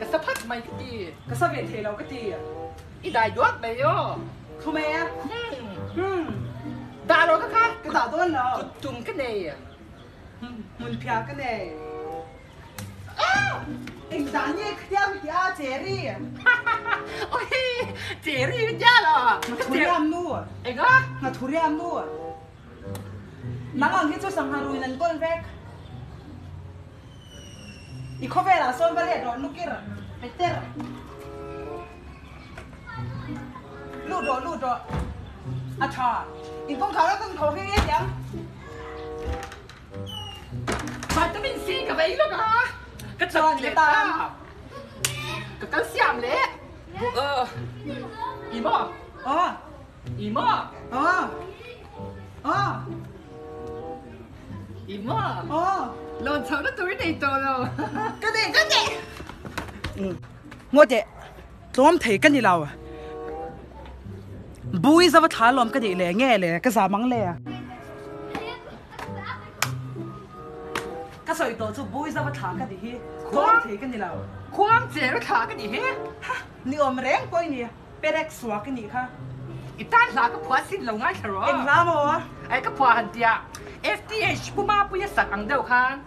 e va cher ve ma ni to la kon fin ti to na lai te te phai này ve phai chen om trong thei le me chia ka mo lo chen om che lu tuk le va pe lu tuk kam tam kam mo lao cái va pe le va pe lo pu shi lo ni mi na ti lai ro no ma ti lai nghe xe lo tấp chui vam sa đi chua cái sa phat mai cái ti cái sao về thế lo cái gì i dai duat me yo không mẹ hmm da lo ka ka cái tao tuân lo tum cái này mun pia cái này anh đã nghe cái tiếng gì à chế đi. Ôi chị đi ra là mà thuri am nu anh á mà thuri am nu nắng ăn hết cho sang haru nan con vek i khó về là son vale đó lúc kia phải ter Y covera, son valero, lukira, metera. Ludo, ludo. Acha. Y con cara con coge y ya. Bata min si ka vai loka. Ka chon le ta. Ka ka siam le. Ờ. Imo. Ờ. Imo. Ờ. Ờ. 이 모. 어. 넌 저런 돌대 있더 라. 근데 근 데. 응. 뭐 지? 좀 대근이 나 와. bui sao thả lom cái gì lẹ nghe lẹ cái sao mắng lẹ cái sợi tổ chú bui sao thả cái gì khoang thì cái gì nào khoang chế nó thả cái gì hết 你我们两个人，别来说给你看。一旦啥都破心了，是不？哎，哪部啊？哎，刚破汉地啊。F D H 雾马不要杀，昂得看。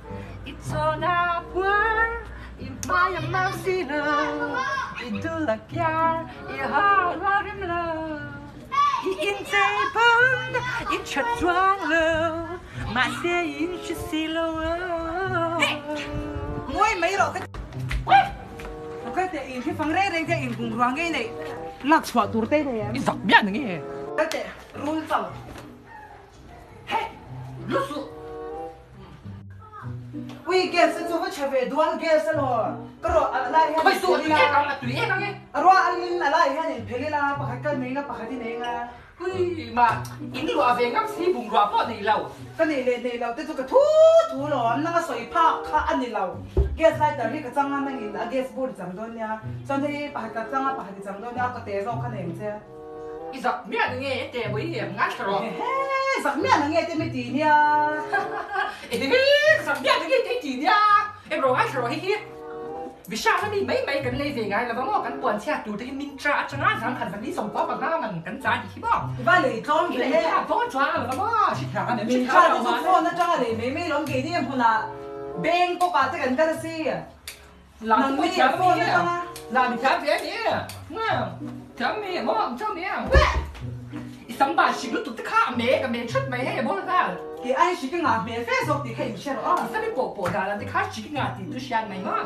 Cái cái thế in cái phăng rê rê thế in cùng ruang cái này. Lạc xóa tur tê này em i zak bian ngi cái thế rule tao he lu su ui gas chú phải chơi về dual gas rồi cái rồi à lại khoi su la tu ye kang ye rồi anh là lại hay phê la bắt cái này là bắt cái này nga ma in lo ve ngam si bung ro po nei lo cái này này này là cái chú cái thu thu rồi nó cái sợi pa khá anh này lâu gas lại tới cái trang anh này là gas board chẳng đâu nha cho nên bắt cái trang bắt cái chẳng đâu nha cái tế rồi cái này chứ i zak bian ngi te boi ye nga chro Ê, giặc miệng là nghe tên mới tí nha Ê, sao biết cái cái gì nha em rồi ai rồi hi vì sao nó đi mấy mấy cái này về ngay là vắng ngó cắn quần xe chủ thì mình trả chẳng ai dám phần đi sống có bằng nào mình cắn giá gì đó Ba lì trông cái về này nè là trả vắng ngó chỉ thả này Mình giúp mà phone nó cha thì mấy mấy lắm kỳ đi em là bên có cả cái cái gì làm Nằm cái mấy chả cái phone phone nó ta làm chả dễ nhỉ nghe chả mẹ mò chả mẹ sắm bà xịt lúc tụt khá mẹ cái mẹ xuất mày hay bố là sao Thì anh chỉ cái ngà mẹ phê sọc thì khẩy xe đó sao biết bộ bộ ra là cái khá chỉ cái ngà thì tôi sang này mà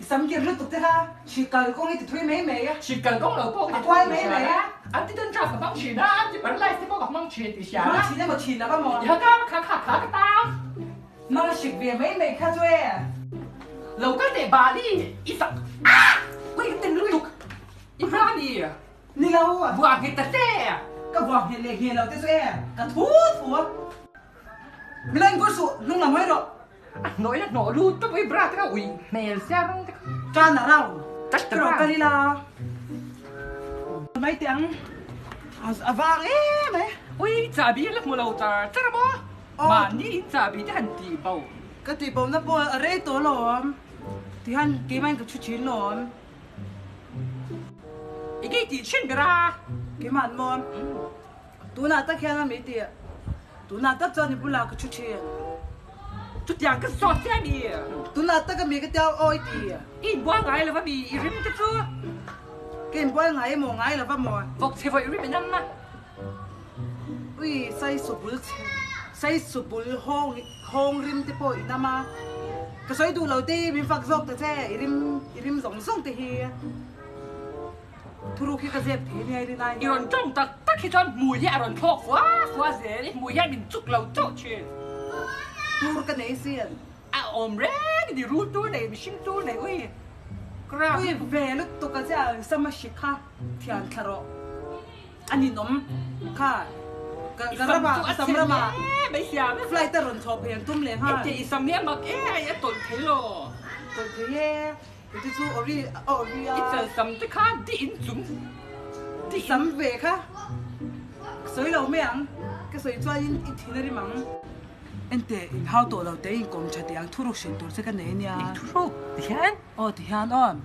Sắm kia lúc tụt thế ha Chỉ cần con ấy thì thuê mấy mấy á chỉ cần có lời bộ À, quay mấy mày á? anh tin chắc phải bằng chuyện đó anh chỉ bản lại sẽ có gặp bằng chuyện thì sao Mà chỉ là một chỉ là ba mò giờ các khá khá khá cái tao Mà chỉ về mấy mấy khá thuê lâu cái để bà đi. Ít sợ. À! Ui cái tên lưu tục. Ít ra đi Ni lâu à? Vừa cái tật thế Cái vòng hiện lệ hiện lâu thế thuê Cái thú thú. Mình lên có sụ lúc nào mới rồi nói là nói luôn tôi với bra cái ui mẹ sao rong Cha nào đâu? Tất Cái rồi cái cả là Mấy tiếng. À vàng ấy mấy ui chả biết là mua lâu chả chắc là Ờ. Mà đi trả bị hẳn tỷ bầu. Cái tỷ bầu nó bùa ở đây tổ lộm Thì hẳn ừ. kì mạnh cái chút chín lộm Ý cái tỷ chín cái ra? Cái mặn mồm. Ừ. Tú nà tắc khen ăn mấy tỷ Tú nà tắc cho thì bù là cái chút chín. Chút giang cái sọt xe đi. Tú nà tắc cái mấy cái tiêu ôi tỷ Ý bó ngài là phải bị ý rìm cái chút Cái bó ngài mồ ngài là phải mồ Vọc xe vội ý rìm năm mà. Ui, sai sụp rước say supul hong hong rim te po inama ka soi du lo te mi fak zok te che rim rim zong zong te hi. Thuru khi ka zep thi ni ri nai iron trong tak tak khi chon mùi ya ron thok quá quá dễ đi mùi ya din chuk lo chok che. Tur ka nei sian a om re đi ru tu này mi shim tu này ui. Kra ui ve lu tu ka ja sama shikha thian tharo ani nom kha garaba samrama bai sia be flight ta ron chop yan tum le ha te isam ne mak e ya ton thelo ton thele ti chu ori ori ya it's some the kha di in zum di sam ve kha soi lo me ang ka soi chwa in ithinari mang ente in how to lo te in kom chate ang thuruk shin tur se ka ne nya thuruk hian o ti hian on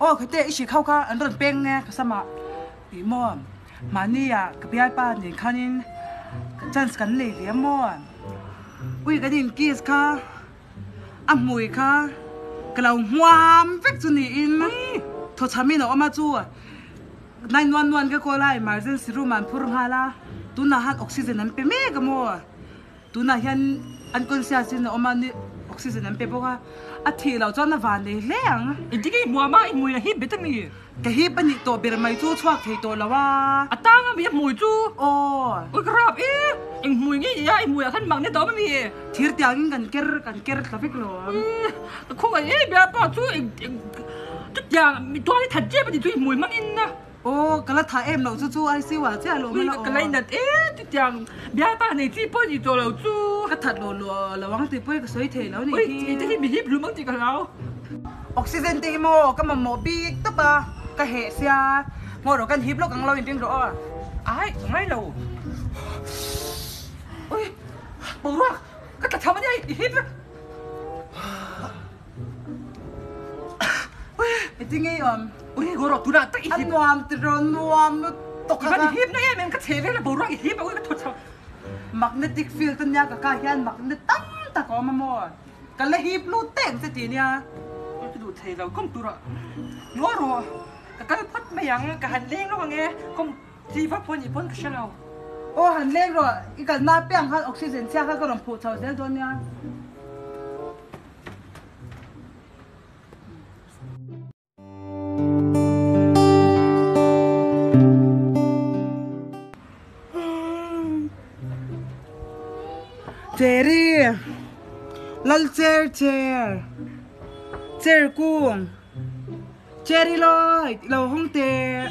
o ka te ishi khau kha an ron peng ne ka sama i mom มานี่อะกับยายป้าเนี่ยคันนี้ จันสกันเลยเลี้ยมอนอุ้ยกระดินกีสค่ะอะมวยค่ะกระเราหวามเฟกจุนีอินทรศัพท์มีนออกมาจู่นายนวลนวลก็โคไลมาเซนสิรูมันพูดฮาลาตุนาฮักออกซิเจนนั้นเป็นเมกมัวตุน่าฮันอันคอนเซียสินออกมาเนี่ย oxygen an pe boka a thi lo chon na van le leng indiki mua ma in mui na hi betani ka hi pani to ber mai chu chuak thei to lawa atang mi mui chu o oi krap e ing mui ngi ya ing mui a than mang ne to mi thir tiang kan ker kan ker traffic lo ko ngai e bia pa chu ing ทุกอย่างมีตัวที่ถัดเจ็บไปดิจุยหมุยมันอินนะ ô cái là thả em nấu chu chu ai siêu à? Chứ ai lùm nó cái này nè ế thì chẳng bia ba này chỉ bơi gì cho lẩu chu cái thật lồ lồ lẩu ăn thì bơi cái suy thể lẩu này ôi cái này bị hiếp lùm ăn thì cái lẩu oxygen thì mò cái mà mò bi tấp à cái hệ xia. Mò đồ cái hít lúc ăn lâu thì tiếng rõ à. ai ngay lẩu ôi bố ra cái thật thầm này hiếp ôi cái tiếng ấy อุ้ยหัวเราะตุนาตะอีอันหิบวามติรอนวามตกอีกันนอีหิบนะเองแมันก็เทเวลาบัวรักอีหิบอะอุ้ยมันทดชอบมักเนติกฟิลต์เนี่ยากะกายันมักเนตั้มตะกอมาหมดกันเลยฮิบลูเต็งเสยทีเนี่ยอุ้ดูเทเราก้มตุระนัวรัวก็กันพัดไม่ยังก็หันเลี้ยงแล้วไงก้มจีพัดพ่นอีพ่นก็เชลเอา โอ้หันเลี้ยกรออีกันมาเปียงคันออกซิเจนเชียคันก็ลงผูเท่าเสียตัวเนี่ย lal chair chair. Chair cung cherry loi lầu hong tè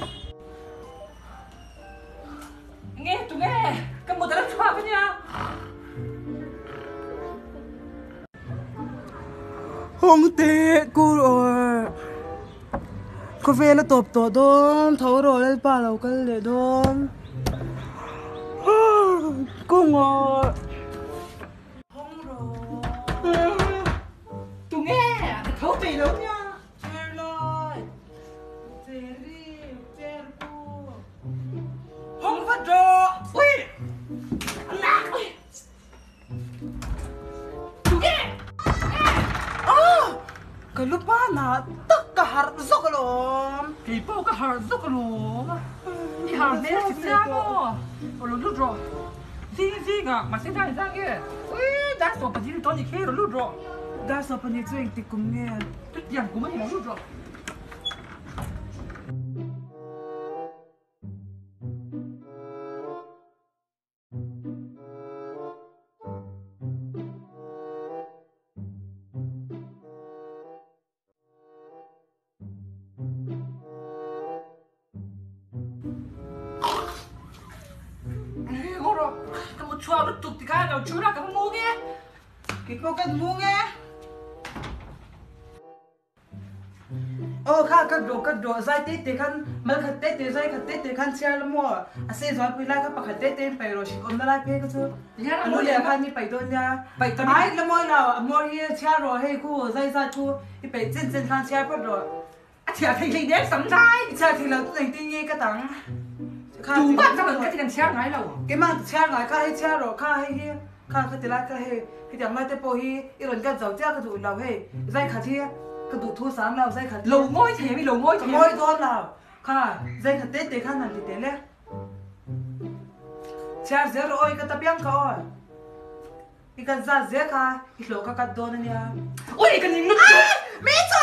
nghe tụi nghe. Cầm một tay cho cái nha hong tè cu rồi có về là tộp tổ đom thấu rồi lên bà lầu cân để đom cung rồi 글루파나 딱가 하르즈글롬 비포가 하르즈글롬 이 하르베 시트라고 올루드로 지지가 마세다 이상게 으 다스 오빠 지를 돈이 케로 루드로 다스 오빠 니 주행 때 꿈네 뜻이야 꿈은 루드로 Kaj, naučila, kako moge? Kako mua moge? Ô khá cắt đồ cắt đồ dài tết tết khăn. Mà khát tết tết dài khát tết tết khăn chia lắm mua à xe gió phi lai các bậc khát tết tết phải rồi chỉ còn đó lai phê cơ chứ. Anh nói khăn đi, phải đôi nha. Phải tao ai là mỗi nào mỗi khi chia rồi hay khu dài dài khu thì phải chân chân khăn chia bắt rồi. À chia thì lấy đẹp sắm thai chia thì là tự nghe cái tặng tu à, ba ta ban ka tikan share ngai lo ke ma share ngai ka he share ro ka he he ka ka tila ka he ki ta ma te po hi i ron ka zau ja ka du lo he zai thi ka du thu sam lo zai kha lo ngoi thi mi lo ngoi thi ngoi do lo ka zai kha te te kha nan ti te le share zero oi ka ta pian ka oi i ka za ze ka i lo ka ka do ne ya oi ka ni nu me to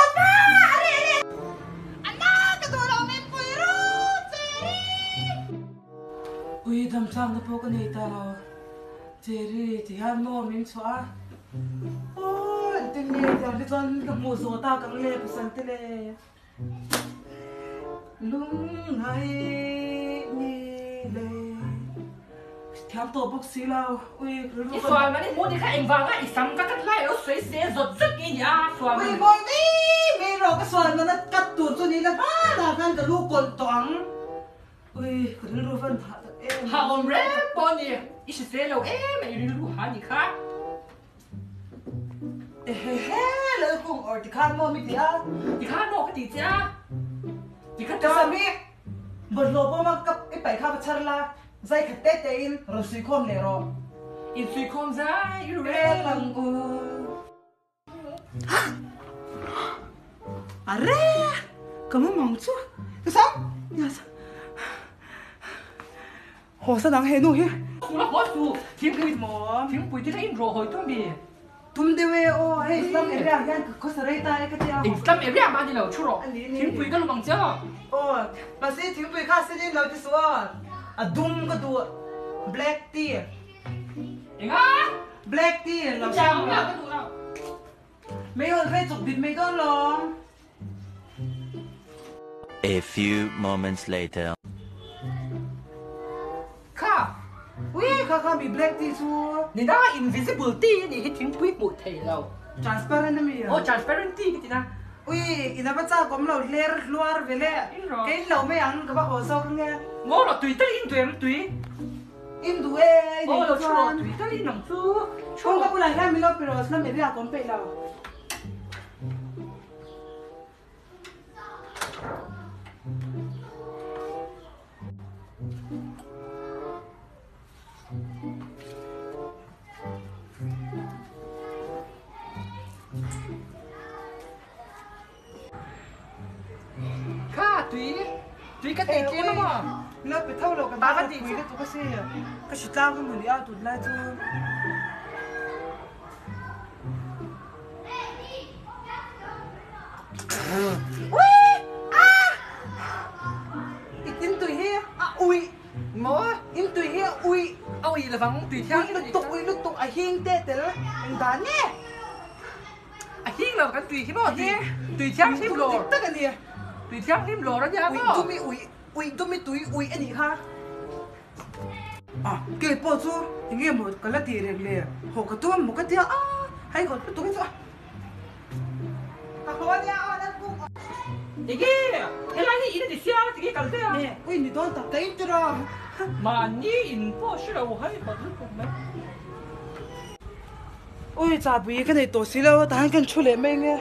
ui đâm sang nó phố cái này tao Jerry thì hắn mua mình xóa. Ôi tình nghe giờ đi con cái mùa gió tao càng lê phải sang thế lê. Lung ngày ni lệ theo tổ bốc xí lao. Ui Ít xoài mà đi mua thì các em vàng ít sắm các cắt lại ở suối xe rột rất kì nhỉ, xoài ui mà. boy mi mi rồi cái xoài mà nó cắt tuột cho đi là ba là gan cái lu cồn toang ui cái lu phân thả harumrebonye ishiselo eme eh, iluluhanika hele kung or di kan mo mi dia. Di kan no di dia. Di kan ta. Sami e pai kha zai khatte te in ro le ro. In si khom you re. Lang o. Are! Kamu mau Hồ sa nang he nu he Không là hóa su, thiên bùi Mo thiên bùi thì in rồi hồi tôi bì. Tum de we o hey Islam ria yan ko sa rei ta e ka tia In Islam em ra mà đi lâu chú rồi. Đi, đi, đi. bùi cái lúc bằng chưa? O ma se thing pui kha se ni lo ti suan A dum ka tu Black tea á, Black tea lo cái tụ nào. Mấy hồi phê chụp bịt mấy con lòng A few moments later. Kha Ui Kha Kha bị black tea su Ni đã invisible tea ni cái tiếng quý bộ thầy lâu Transparent mi à Oh transparent tea cái gì nào Ui ina bắt ra gom lâu layer luar về lẹ Cái lâu mấy ăn cái bác hồ sơ nghe Ngô là tùy tất in tùy em tùy In tùy Ngô là tùy tất in lòng chú Không có cô này ra mi lâu pero nó mới ra gom bệ lâu 个台阶了嘛。那别偷了，把个台阶做个啥呀？可是咱们门里要做那种。喂啊！一进对黑啊喂，莫啊，一对黑喂，啊喂了房对墙，你躲喂你躲啊兄弟的了，你干呢？啊兄弟了，跟对黑莫对，对墙去不咯？得个呢？ vắng tùy theo. Ui lu tuk ui lu tuk a hing te tel. Ang da ne. À hiên là cái tùy khi mà tùy tùy theo thêm lò, Ta ka ni. tùy theo thêm lò đó nha. Ui tu mi ui ui tu mi tui ui ani ha. À, cái bộ chú, những cái một cái là tiền được liền, họ cái tu một cái tiền à, hay còn tu cái chú. À, họ đi à, đang cùng. 이게 헬라이 이래 시야 되게 갈대야. Nè, ui,你都tập cái chứ rồi. 많이 인포시라고 하니 받을 건데. Ui, chả bị cái này tổ xí lâu, ta hắn cần chú lệ mình nghe.